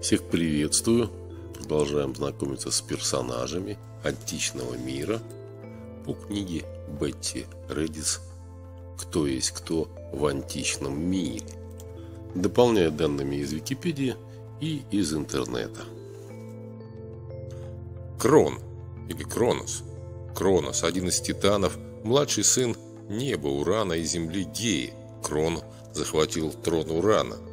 Всех приветствую. Продолжаем знакомиться с персонажами античного мира по книге Бетти Редис «Кто есть кто в античном мире», дополняя данными из Википедии и из интернета. Крон или Кронос. Кронос – один из титанов, младший сын неба, Урана и земли Геи. Крон захватил трон Урана –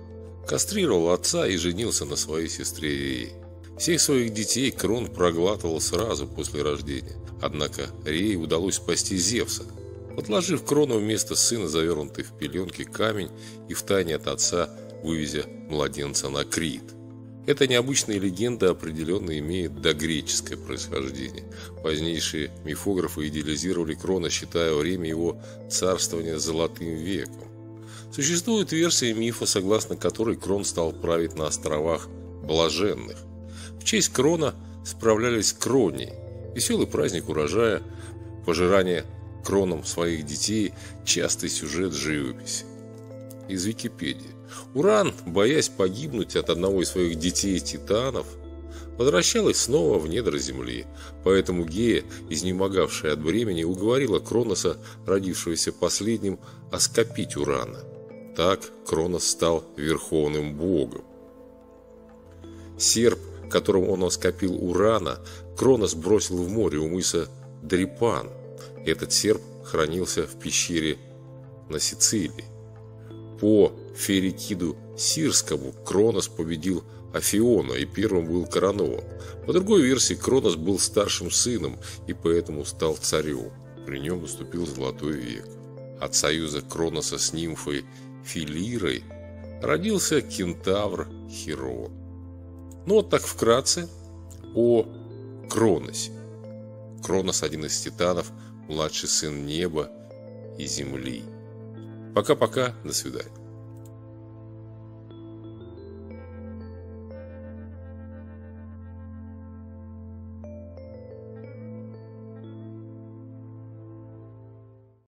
Кастрировал отца и женился на своей сестре Рее. Всех своих детей Крон проглатывал сразу после рождения. Однако Рее удалось спасти Зевса, подложив Крону вместо сына, завернутый в пеленки, камень и втайне от отца вывезя младенца на Крит. Эта необычная легенда определенно имеет догреческое происхождение. Позднейшие мифографы идеализировали Крона, считая время его царствования золотым веком. Существует версия мифа, согласно которой Крон стал править на островах Блаженных. В честь Крона справлялись крони, веселый праздник урожая, пожирание кроном своих детей, частый сюжет живописи. Из Википедии. Уран, боясь погибнуть от одного из своих детей-титанов, возвращалась снова в недра земли. Поэтому Гея, изнемогавшая от бремени, уговорила Кроноса, родившегося последним, оскопить Урана – так Кронос стал верховным богом. Серп, которым он оскопил Урана, Кронос бросил в море у мыса Дрипан. Этот серп хранился в пещере на Сицилии. По Ферикиду Сирскому Кронос победил Афиона и первым был коронован. По другой версии, Кронос был старшим сыном и поэтому стал царем. При нем наступил золотой век. От союза Кроноса с нимфой Филирой родился кентавр Хирон. Ну вот так вкратце о Кроносе. Кронос один из титанов, младший сын неба и земли. Пока-пока, до свидания.